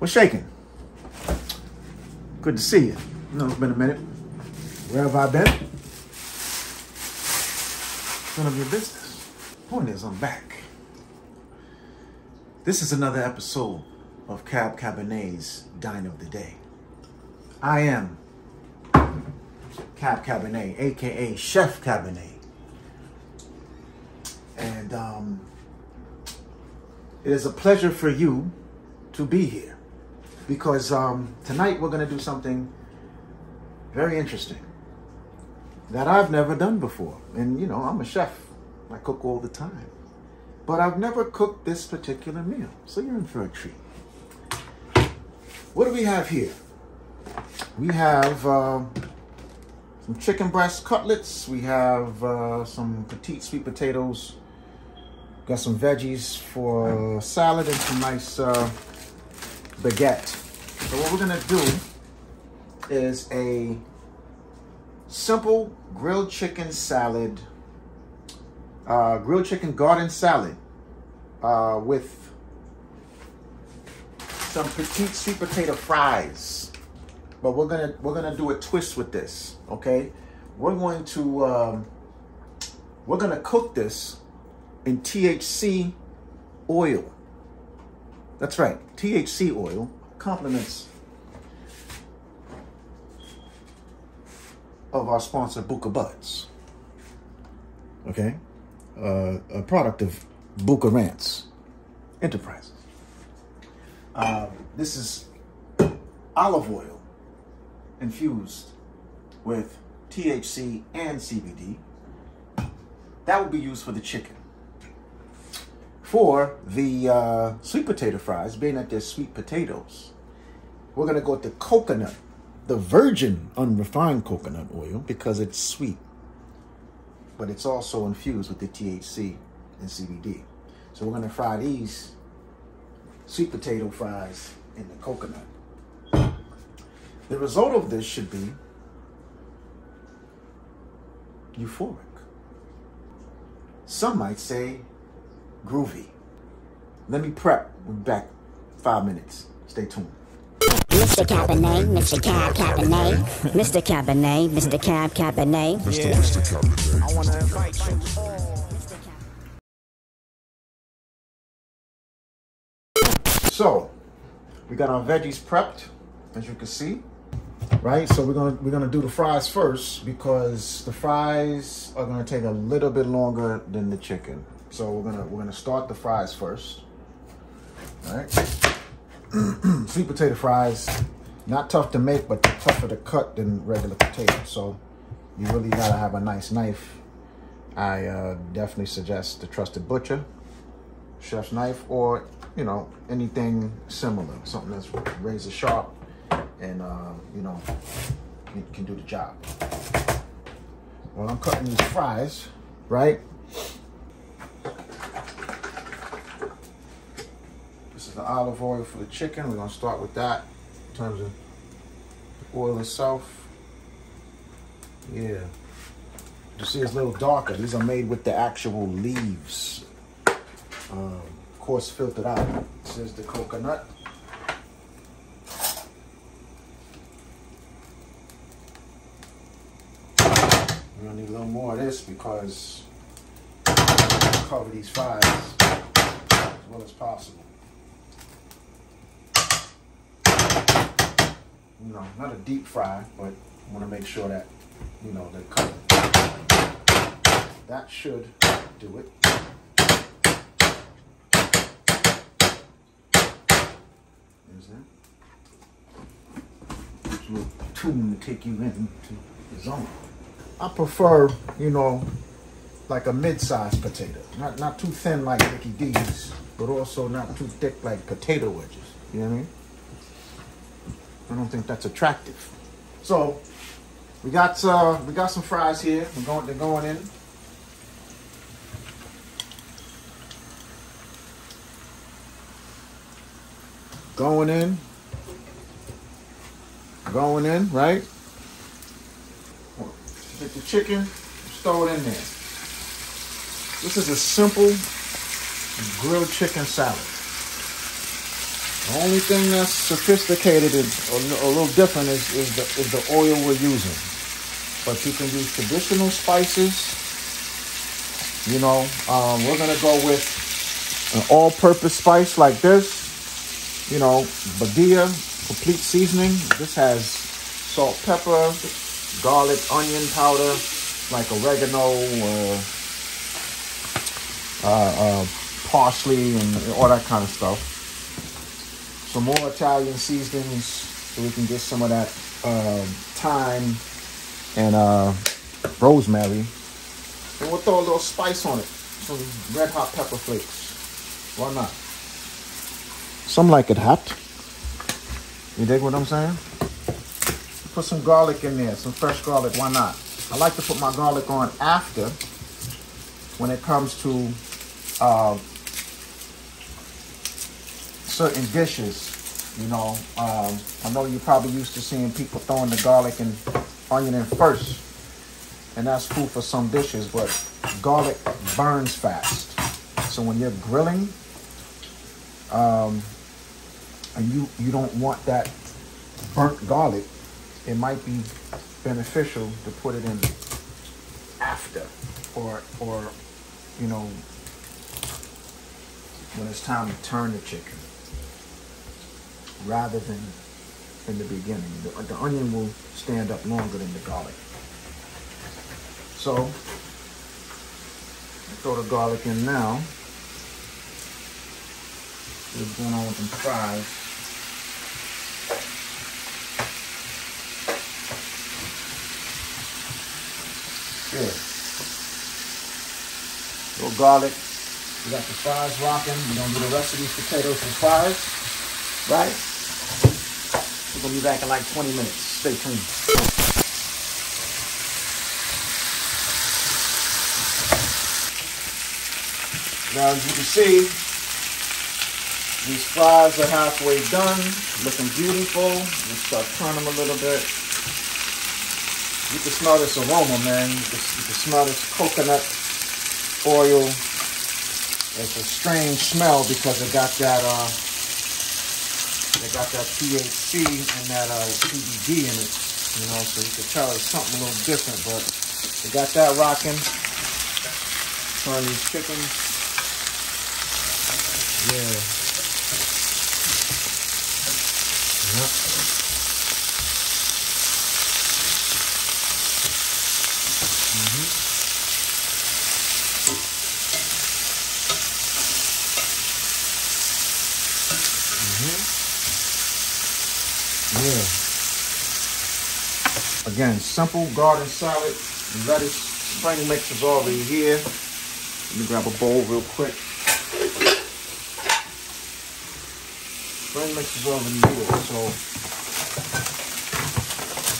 What's shaking? Good to see you. No, it's been a minute. Where have I been? None of your business. Point is, I'm back. This is another episode of Cab Cabernet's Dine of the Day. I am Cab Cabernet, aka Chef Cabernet. And um, it is a pleasure for you to be here because um, tonight we're going to do something very interesting that I've never done before. And you know, I'm a chef, I cook all the time, but I've never cooked this particular meal. So you're in for a treat. What do we have here? We have uh, some chicken breast cutlets. We have uh, some petite sweet potatoes. Got some veggies for salad and some nice uh, baguette. So what we're gonna do is a simple grilled chicken salad, uh, grilled chicken garden salad uh, with some petite sweet potato fries. But we're gonna we're gonna do a twist with this. Okay, we're going to um, we're gonna cook this in THC oil. That's right, THC oil complements of our sponsor BukaBudz. Okay, uh, a product of Buka Rants Enterprises. Uh, this is olive oil infused with THC and CBD. That will be used for the chicken. For the uh, sweet potato fries, being that they're sweet potatoes, we're gonna go with the coconut, the virgin unrefined coconut oil because it's sweet, but it's also infused with the THC and CBD. So we're gonna fry these sweet potato fries in the coconut. The result of this should be euphoric. Some might say groovy. Let me prep. We'll be back five minutes. Stay tuned. Mr. Cabernet, Mr. Cab Cabernet, Mr. Cabernet, Mr. Cab Cabernet. Mr. Mr. Cabernet. I want to invite you all. So, we got our veggies prepped, as you can see, right? So we're gonna we're gonna do the fries first because the fries are gonna take a little bit longer than the chicken. So we're gonna we're gonna start the fries first. All right. Sweet potato fries, not tough to make, but tougher to cut than regular potatoes. So you really gotta have a nice knife. I uh, definitely suggest the Trusted Butcher, chef's knife, or you know anything similar, something that's razor sharp and uh, you know can, can do the job. Well, I'm cutting these fries, right? This is the olive oil for the chicken. We're gonna start with that in terms of the oil itself. Yeah. You see it's a little darker. These are made with the actual leaves. Um, of course, filtered out. This is the coconut. We're gonna need a little more of this because cover these fries as well as possible. You know, not a deep fry, but I want to make sure that you know they're covered. That should do it. There's that. There's a little tune to take you into the zone. I prefer, you know, like a mid-sized potato. Not not too thin like Mickey D's, but also not too thick like potato wedges. You know what I mean? I don't think that's attractive. So we got uh, we got some fries here. We're going they're going in. Going in. Going in, right? Get the chicken, throw it in there. This is a simple grilled chicken salad. Only thing that's sophisticated and a, little different is, is, the, is the oil we're using. But you can use traditional spices. You know, um, we're gonna go with an all-purpose spice like this. You know, Badia complete seasoning. This has salt, pepper, garlic, onion powder, like oregano or uh, uh, parsley and all that kind of stuff. Some more Italian seasonings so we can get some of that uh, thyme and uh, rosemary. And we'll throw a little spice on it. Some red hot pepper flakes. Why not? Some like it hot. You dig what I'm saying? Put some garlic in there, some fresh garlic. Why not? I like to put my garlic on after when it comes to uh, certain dishes. You know, um, I know you're probably used to seeing people throwing the garlic and onion in first, and that's cool for some dishes, but garlic burns fast. So when you're grilling, um, and you you don't want that burnt garlic, it might be beneficial to put it in after, or or you know when it's time to turn the chicken rather than in the beginning. The, the onion will stand up longer than the garlic. So, throw the garlic in now. See what's going on with them fries. Good. Little garlic. We got the fries rocking. We're gonna do the rest of these potatoes and fries, right? We're gonna be back in like 20 minutes. Stay tuned. Now, as you can see, these fries are halfway done, looking beautiful. Let's start turning them a little bit. You can smell this aroma, man. You can, you can smell this coconut oil. It's a strange smell because it got that uh, they got that THC and that uh, CBD in it. You know, so you can tell it's something a little different, but they got that rocking. Turn these chickens. Yeah. Yep. Again, simple garden salad. Lettuce, spring mix is already here. Let me grab a bowl real quick. Spring mix is already here, so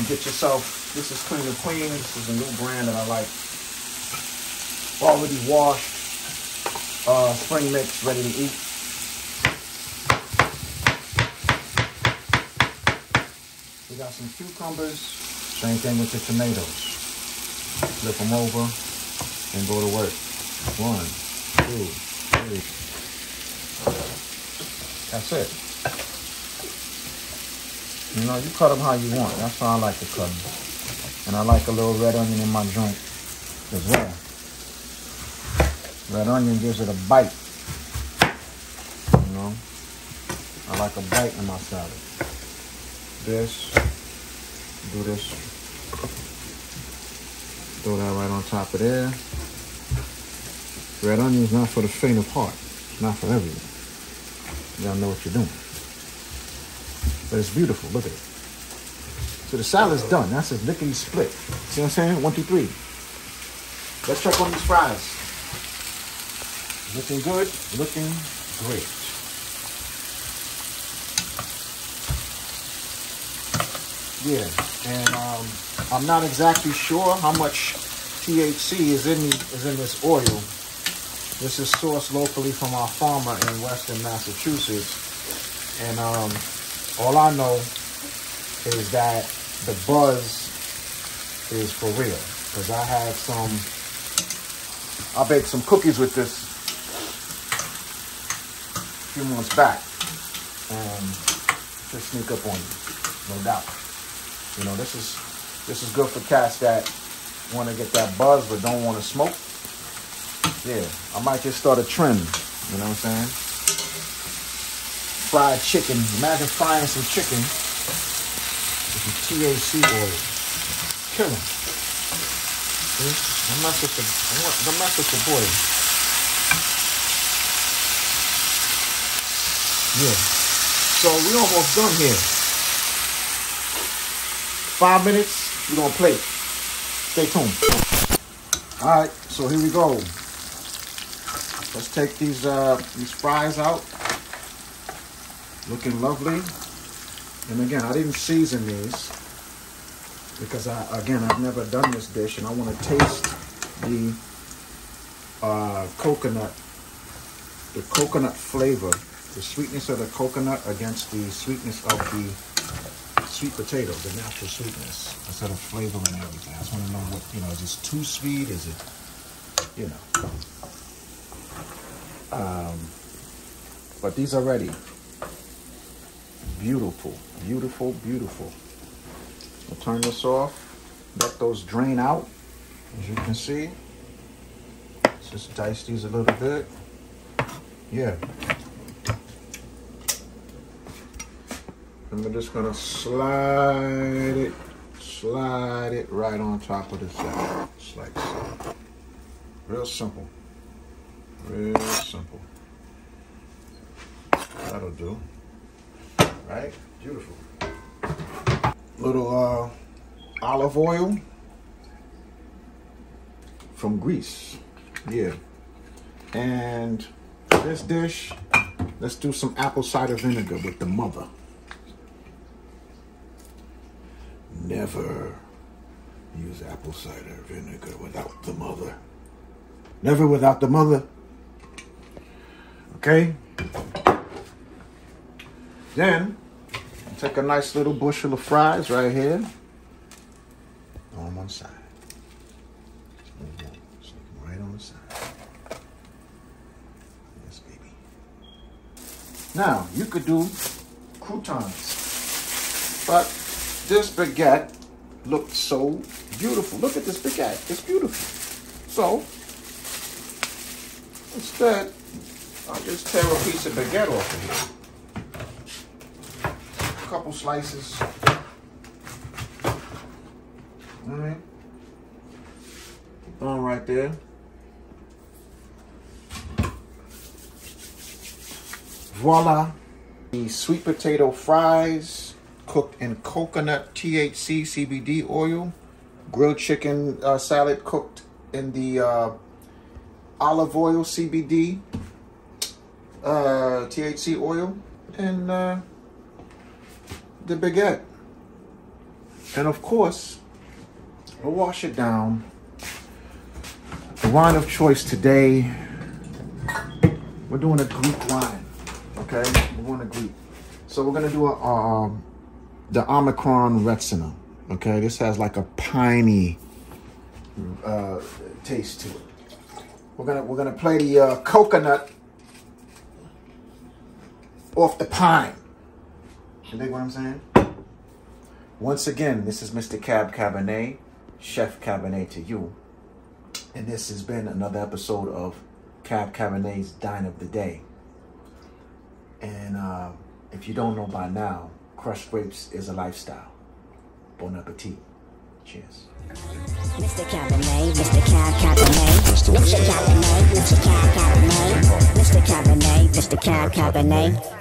you get yourself. This is Clean and Queen. This is a new brand that I like. Already washed uh, spring mix, ready to eat. We got some cucumbers. Same thing with the tomatoes. Flip them over and go to work. One, two, three. That's it. You know, you cut them how you want. That's how I like to cut them. And I like a little red onion in my joint as well. Red onion gives it a bite. You know, I like a bite in my salad. This, do this. Throw that right on top of there. Red onion is not for the faint of heart. Not for everyone. You gotta know what you're doing. But it's beautiful. Look at it. So the salad's done. That's a lickety split. See what I'm saying? One, two, three. Let's check on these fries. Looking good. Looking great. Yeah, and um, I'm not exactly sure how much THC is in is in this oil. This is sourced locally from our farmer in Western Massachusetts, and um, all I know is that the buzz is for real. Because I had some, I baked some cookies with this a few months back. and just sneak up on you, no doubt. You know, this is this is good for cats that want to get that buzz but don't want to smoke. Yeah, I might just start a trend. You know what I'm saying? Fried chicken. Imagine frying some chicken with the THC oil. Kill Killing. See? Don't mess with the don't mess with the boy. Yeah. So we almost done here. Five minutes, we're gonna play. Stay tuned. Alright, so here we go. Let's take these uh these fries out. Looking lovely. And again, I didn't season these because I again I've never done this dish and I want to taste the uh, coconut, the coconut flavor, the sweetness of the coconut against the sweetness of the sweet potato, the natural sweetness instead of flavor and everything. I just want to know what you know. Is this too sweet? Is it, you know? Um, but these are ready. Beautiful, beautiful, beautiful. I'll turn this off. Let those drain out, as you can see. Just dice these a little bit. Yeah. And we're just gonna slide it, slide it right on top of the salad, just like so. Real simple. Real simple. That'll do. Right? Beautiful. Little uh, olive oil from Greece. Yeah. And this dish, let's do some apple cider vinegar with the mother. Never use apple cider vinegar without the mother. Never without the mother. Okay? Then, take a nice little bushel of fries right here. On one side. Right on the side. Yes, baby. Now, you could do croutons. But this baguette looked so beautiful. Look at this baguette. It's beautiful. So, instead, I'll just tear a piece of baguette off of here. A couple slices. All right. 'em right there. Voila. The sweet potato fries cooked in coconut THC CBD oil. Grilled chicken uh, salad cooked in the uh, olive oil CBD uh, THC oil. And uh, the baguette. And of course, we'll wash it down. The wine of choice today, we're doing a Greek wine. Okay, we're doing a Greek. So we're gonna do a um, the Omicron Retsina. Okay, this has like a piney uh, taste to it. We're gonna we're gonna play the uh, coconut off the pine. You dig what I'm saying? Once again, this is Mr. Cab Cabernet, Chef Cabernet to you. And this has been another episode of Cab Cabernet's Dine of the Day. And uh, if you don't know by now, Krushed Grapes is a lifestyle. Bon appetit. Cheers. Mr. Cabernet, Mr. Cab Cabernet, Mr. Cabernet, Mr. Cab Cabernet, Mr. Cabernet, Mr. Cab Cabernet.